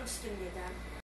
angstündete